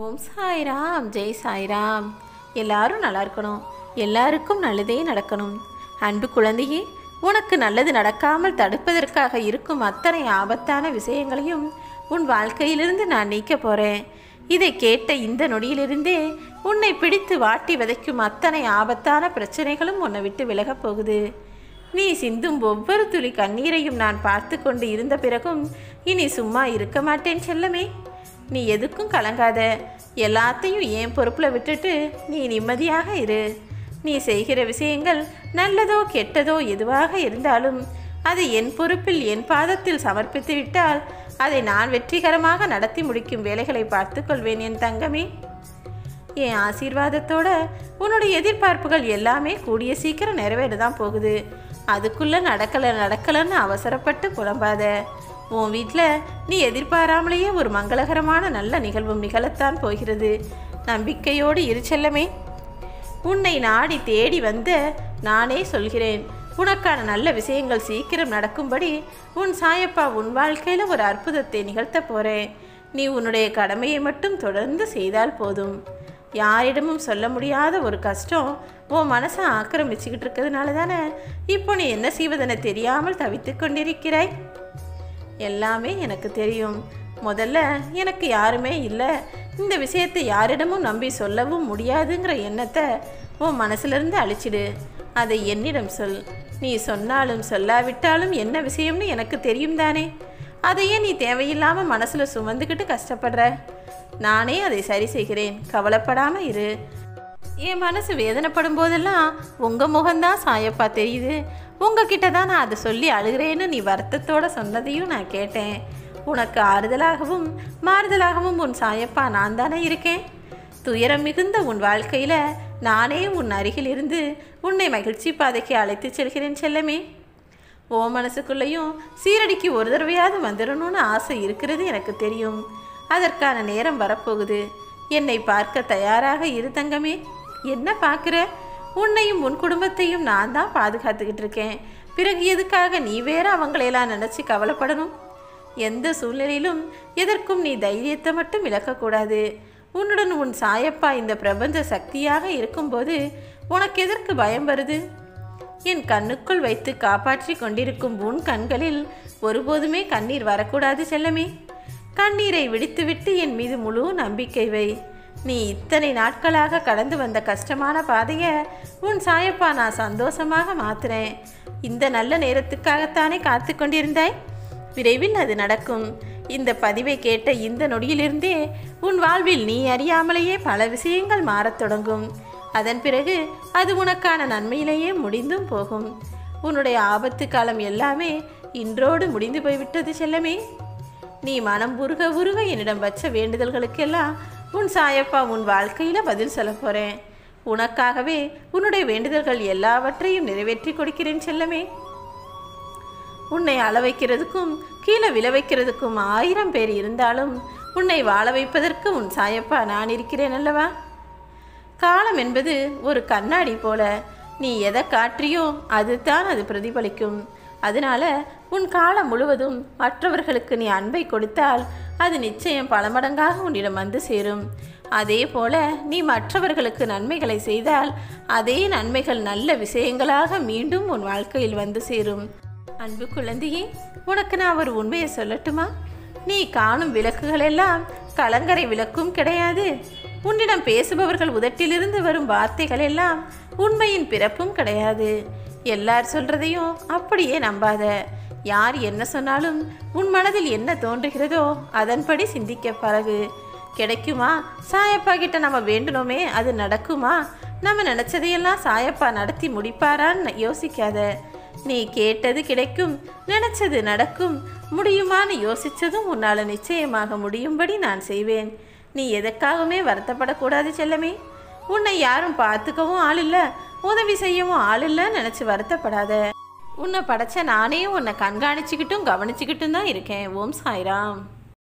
ஓம் சாய்ராம் ஜெய் சாய்ராம். எல்லாரும் நல்லா இருக்கணும். எல்லாருக்கும் நல்லதே நடக்கணும். அன்பு குழந்தையே உனக்கு நல்லது நடக்காமல் தடுப்பதற்காக இருக்கும் அத்தனை ஆபத்தான விஷயங்களையும் உன் வாழ்க்கையிலிருந்து நான் நீக்க போகிறேன் இதை கேட்ட இந்த நொடியிலிருந்தே உன்னை பிடித்து வாட்டி விதைக்கும் அத்தனை ஆபத்தான பிரச்சனைகளும் உன்னை விட்டு விலகப் போகுது. நீ சிந்தும் ஒவ்வொரு துளி கண்ணீரையும் நான் பார்த்து கொண்டு இருந்த பிறகும் இனி சும்மா இருக்க மாட்டேன் செல்லமே. நீ எதுக்கும் கலங்காத. எல்லாத்தையும் என் பொறுப்பில் விட்டுட்டு நீ நிம்மதியாக இரு. நீ செய்கிற விஷயங்கள் நல்லதோ கெட்டதோ எதுவாக இருந்தாலும் அதை என் பொறுப்பில் என் பாதத்தில் சமர்ப்பித்து விட்டால் அதை நான் வெற்றிகரமாக நடத்தி முடிக்கும் வேலைகளை பார்த்துக்கொள்வேன் என் தங்கமே. என் ஆசீர்வாதத்தோட உன்னுடைய எதிர்பார்ப்புகள் எல்லாமே கூடிய சீக்கிரம் நிறைவேற தான் போகுது. அதுக்குள்ளே நடக்கலை நடக்கலைன்னு அவசரப்பட்டு புலம்பாத. உன் வீட்டில் நீ எதிர்பாராமலேயே ஒரு மங்களகரமான நல்ல நிகழ்வும் நிகழத்தான் போகிறது. நம்பிக்கையோடு இருச்செல்லமே உன்னை நாடி தேடி வந்த நானே சொல்கிறேன். உனக்கான நல்ல விஷயங்கள் சீக்கிரம் நடக்கும்படி உன் சாயப்பா உன் வாழ்க்கையில் ஒரு அற்புதத்தை நிகழ்த்த போகிறேன் நீ உன்னுடைய கடமையை மட்டும் தொடர்ந்து செய்தால் போதும். யாரிடமும் சொல்ல முடியாத ஒரு கஷ்டம் உன் மனசை ஆக்கிரமிச்சுக்கிட்டு இருக்கிறதுனால தானே இப்போ நீ என்ன செய்வதென தெரியாமல் தவித்து கொண்டிருக்கிறாய்? எல்லாமே எனக்கு தெரியும். முதல்ல எனக்கு யாருமே இல்லை. இந்த விஷயத்தை யாரிடமும் நம்பி சொல்லவும் முடியாதுங்கிற எண்ணத்தை உன் மனசுலேருந்து அழிச்சிடு. அதை என்னிடம் சொல். நீ சொன்னாலும் சொல்லாவிட்டாலும் என்ன விஷயம்னு எனக்கு தெரியும் தானே. அதையே நீ தேவையில்லாமல் மனசில் சுமந்துக்கிட்டு கஷ்டப்படுற. நானே அதை சரி செய்கிறேன். கவலைப்படாமல் இரு. என் மனசு வேதனைப்படும் போதெல்லாம் உங்கள் முகம்தான் சாயப்பா தெரியுது. உங்ககிட்ட தான் நான் அதை சொல்லி அழுகிறேன்னு நீ வருத்தத்தோட சொன்னதையும் நான் கேட்டேன். உனக்கு ஆறுதலாகவும் மாறுதலாகவும் உன் சாயப்பா நான் தானே இருக்கேன். துயரம் மிகுந்த உன் வாழ்க்கையில் நானே உன் அருகில் இருந்து உன்னை மகிழ்ச்சி பாதைக்கு அழைத்து செல்கிறேன் செல்லமே. ஓ மனசுக்குள்ளேயும் சீரடிக்கு ஒரு தடவையாவது வந்துடணும்னு ஆசை இருக்கிறது எனக்கு தெரியும். அதற்கான நேரம் வரப்போகுது. என்னை பார்க்க தயாராக இரு தங்கமே. என்ன பார்க்குற? உன்னையும் உன் குடும்பத்தையும் நான் தான் பாதுகாத்துக்கிட்டு இருக்கேன். பிறகு எதுக்காக நீ வேற அவங்களையெல்லாம் நினச்சி கவலைப்படணும்? எந்த சூழ்நிலையிலும் எதற்கும் நீ தைரியத்தை மட்டும் இழக்கக்கூடாது. உன்னுடன் உன் சாயப்பா இந்த பிரபஞ்ச சக்தியாக இருக்கும்போது உனக்கு எதற்கு பயம் வருது? என் கண்ணுக்குள் வைத்து காப்பாற்றி கொண்டிருக்கும் உன் கண்களில் ஒருபோதுமே கண்ணீர் வரக்கூடாது செல்லமே. கண்ணீரை விடுத்துவிட்டு என் மீது முழு நம்பிக்கை வை. நீ இத்தனை நாட்களாக கடந்து வந்த கஷ்டமான பாதையை உன் சாயப்பா நான் சந்தோஷமாக மாத்துறேன். இந்த நல்ல நேரத்துக்காகத்தானே காத்து கொண்டிருந்தாய்? விரைவில் அது நடக்கும். இந்த பதிவை கேட்ட இந்த நொடியிலிருந்தே உன் வாழ்வில் நீ அறியாமலேயே பல விஷயங்கள் மாறத் தொடங்கும். அதன் பிறகு அது உனக்கான நன்மையிலேயே முடிந்தும் போகும். உன்னுடைய ஆபத்து காலம் எல்லாமே இன்றோடு முடிந்து போய்விட்டது செல்லமே. நீ மனம் உருக உருக என்னிடம் வச்ச வேண்டுதல்களுக்கெல்லாம் உன் சாயப்பா உன் வாழ்க்கையில் பதில் சொல்ல போகிறேன் உனக்காகவே உன்னுடைய வேண்டுதல்கள் எல்லாவற்றையும் நிறைவேற்றி கொடுக்கிறேன் செல்லமே. உன்னை அள வைக்கிறதுக்கும் கீழே விழ வைக்கிறதுக்கும் ஆயிரம் பேர் இருந்தாலும் உன்னை வாழ வைப்பதற்கு உன் சாயப்பா நான் இருக்கிறேன் அல்லவா? காலம் என்பது ஒரு கண்ணாடி போல. நீ எதை காற்றியோ அதுதான் அது பிரதிபலிக்கும். அதனால உன் காலம் முழுவதும் மற்றவர்களுக்கு நீ அன்பை கொடுத்தால் அது நிச்சயம் பல மடங்காக உன்னிடம் வந்து சேரும். அதே போல நீ மற்றவர்களுக்கு நன்மைகளை செய்தால் அதே நன்மைகள் நல்ல விஷயங்களாக மீண்டும் உன் வாழ்க்கையில் வந்து சேரும். அன்பு குழந்தையே உனக்கு நான் ஒரு உண்மையை சொல்லட்டுமா? நீ காணும் விளக்குகள் எல்லாம் கலங்கரை விளக்கும் கிடையாது. உன்னிடம் பேசுபவர்கள் உதட்டிலிருந்து வரும் வார்த்தைகள் எல்லாம் உண்மையின் பிறப்பும் கிடையாது. எல்லார் சொல்றதையும் அப்படியே நம்பாத. யார் என்ன சொன்னாலும் உன் மனதில் என்ன தோன்றுகிறதோ அதன்படி சிந்திக்க பழகு கிடைக்குமா? சாயப்பா கிட்ட நம்ம வேண்டணுமே அது நடக்குமா? நம்ம நினச்சதையெல்லாம் சாயப்பா நடத்தி முடிப்பாரான்னு யோசிக்காத. நீ கேட்டது கிடைக்கும் நினைச்சது நடக்கும் முடியுமான்னு யோசிச்சதும் உன்னால் நிச்சயமாக முடியும்படி நான் செய்வேன். நீ எதற்காகவுமே வருத்தப்படக்கூடாது செல்லமே. உன்னை யாரும் பார்த்துக்கவும் ஆள் இல்லை உதவி செய்யவும் ஆள் இல்லைன்னு நினச்சி வருத்தப்படாத. உன்னை படைச்ச நானே உன்னை கண்காணிச்சுக்கிட்டும் கவனிச்சுக்கிட்டும் தான் இருக்கேன். ஓம் சாய்ராம்.